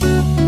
you